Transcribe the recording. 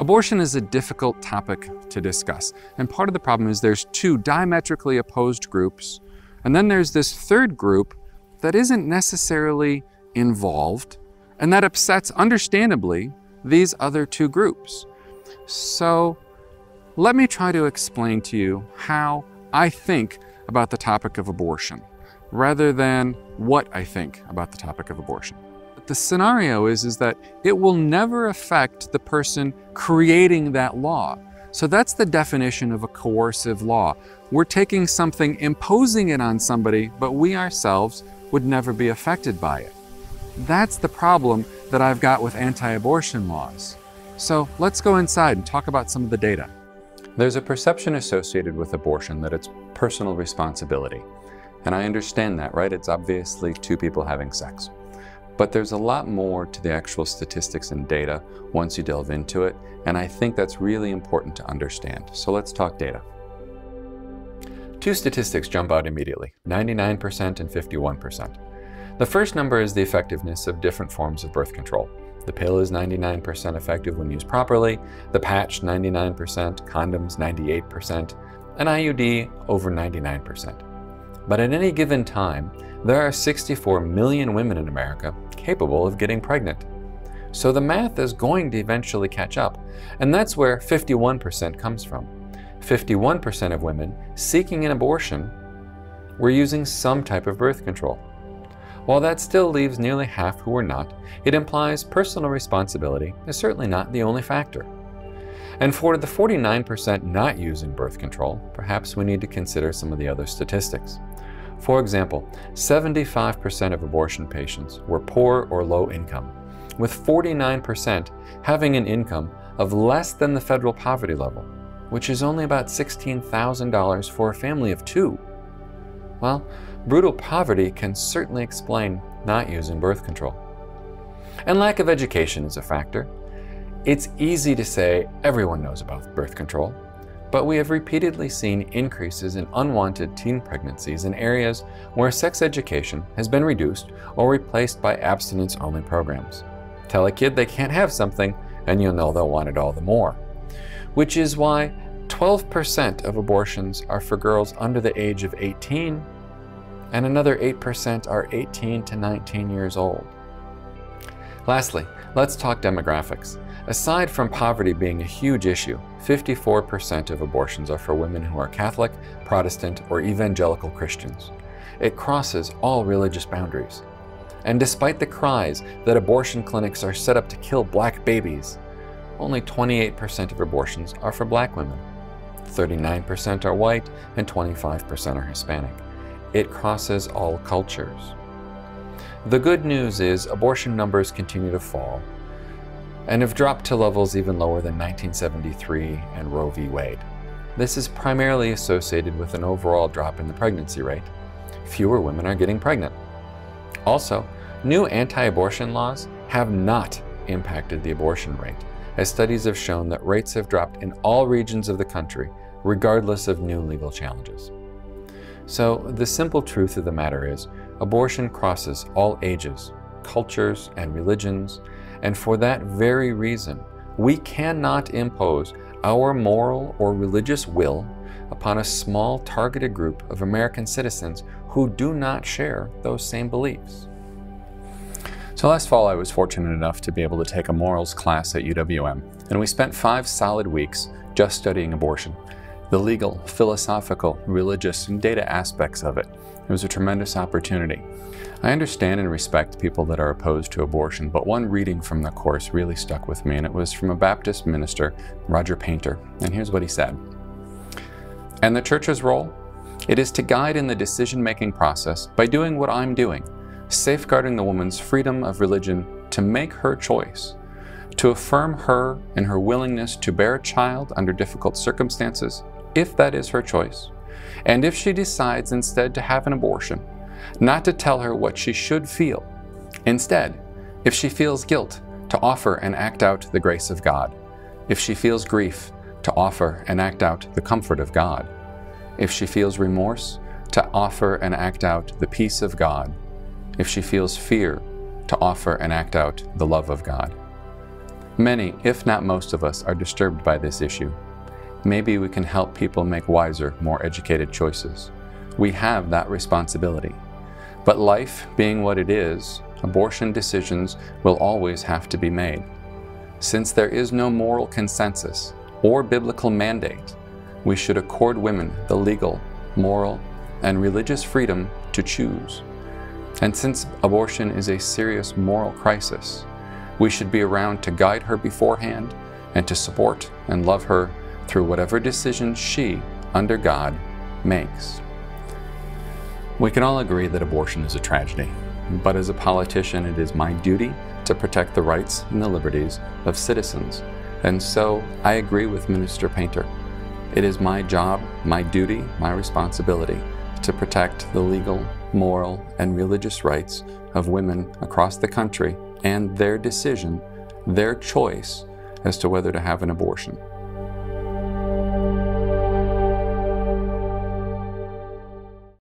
Abortion is a difficult topic to discuss, and part of the problem is there's two diametrically opposed groups, and then there's this third group that isn't necessarily involved, and that upsets, understandably, these other two groups. So let me try to explain to you how I think about the topic of abortion, rather than what I think about the topic of abortion the scenario is, is that it will never affect the person creating that law. So that's the definition of a coercive law. We're taking something, imposing it on somebody, but we ourselves would never be affected by it. That's the problem that I've got with anti-abortion laws. So let's go inside and talk about some of the data. There's a perception associated with abortion that it's personal responsibility. And I understand that, right? It's obviously two people having sex. But there's a lot more to the actual statistics and data once you delve into it, and I think that's really important to understand. So let's talk data. Two statistics jump out immediately, 99% and 51%. The first number is the effectiveness of different forms of birth control. The pill is 99% effective when used properly, the patch 99%, condoms 98%, an IUD over 99%. But at any given time, there are 64 million women in America capable of getting pregnant. So the math is going to eventually catch up, and that's where 51% comes from. 51% of women seeking an abortion were using some type of birth control. While that still leaves nearly half who are not, it implies personal responsibility is certainly not the only factor. And for the 49% not using birth control, perhaps we need to consider some of the other statistics. For example, 75% of abortion patients were poor or low income, with 49% having an income of less than the federal poverty level, which is only about $16,000 for a family of two. Well, brutal poverty can certainly explain not using birth control. And lack of education is a factor. It's easy to say everyone knows about birth control, but we have repeatedly seen increases in unwanted teen pregnancies in areas where sex education has been reduced or replaced by abstinence only programs. Tell a kid they can't have something, and you'll know they'll want it all the more. Which is why 12% of abortions are for girls under the age of 18, and another 8% are 18 to 19 years old. Lastly, let's talk demographics. Aside from poverty being a huge issue, 54% of abortions are for women who are Catholic, Protestant, or evangelical Christians. It crosses all religious boundaries. And despite the cries that abortion clinics are set up to kill black babies, only 28% of abortions are for black women. 39% are white and 25% are Hispanic. It crosses all cultures. The good news is abortion numbers continue to fall, and have dropped to levels even lower than 1973 and Roe v. Wade. This is primarily associated with an overall drop in the pregnancy rate. Fewer women are getting pregnant. Also, new anti-abortion laws have not impacted the abortion rate, as studies have shown that rates have dropped in all regions of the country, regardless of new legal challenges. So, the simple truth of the matter is, abortion crosses all ages, cultures, and religions, and for that very reason, we cannot impose our moral or religious will upon a small targeted group of American citizens who do not share those same beliefs. So last fall, I was fortunate enough to be able to take a morals class at UWM, and we spent five solid weeks just studying abortion, the legal, philosophical, religious, and data aspects of it. It was a tremendous opportunity. I understand and respect people that are opposed to abortion, but one reading from the course really stuck with me, and it was from a Baptist minister, Roger Painter, and here's what he said. And the church's role? It is to guide in the decision-making process by doing what I'm doing, safeguarding the woman's freedom of religion to make her choice, to affirm her in her willingness to bear a child under difficult circumstances, if that is her choice, and if she decides instead to have an abortion, not to tell her what she should feel. Instead, if she feels guilt, to offer and act out the grace of God. If she feels grief, to offer and act out the comfort of God. If she feels remorse, to offer and act out the peace of God. If she feels fear, to offer and act out the love of God. Many, if not most of us, are disturbed by this issue. Maybe we can help people make wiser, more educated choices. We have that responsibility. But life being what it is, abortion decisions will always have to be made. Since there is no moral consensus or biblical mandate, we should accord women the legal, moral, and religious freedom to choose. And since abortion is a serious moral crisis, we should be around to guide her beforehand and to support and love her through whatever decision she, under God, makes. We can all agree that abortion is a tragedy, but as a politician, it is my duty to protect the rights and the liberties of citizens. And so I agree with Minister Painter. It is my job, my duty, my responsibility to protect the legal, moral, and religious rights of women across the country and their decision, their choice as to whether to have an abortion.